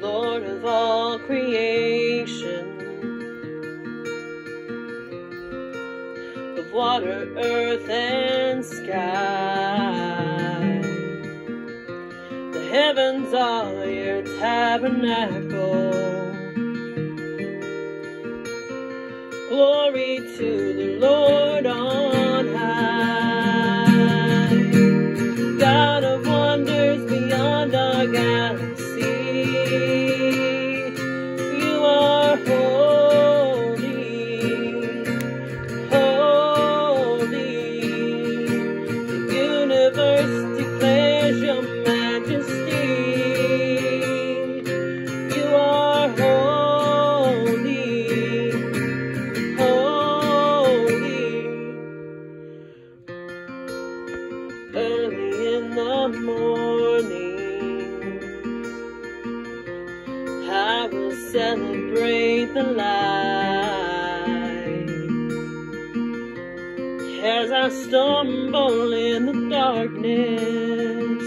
Lord of all creation. Of water, earth, and sky. The heavens are your tabernacle. Glory to the Lord on high. Early in the morning, I will celebrate the light as I stumble in the darkness.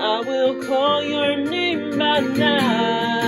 I will call your name by night.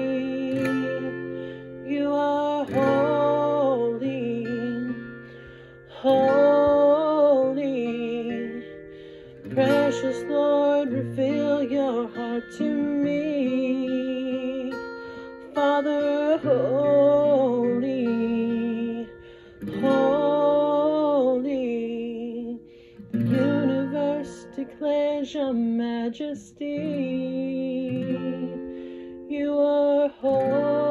You are holy, holy. Precious Lord, reveal your heart to me. Father, holy, holy. The universe declares your majesty. You are holy.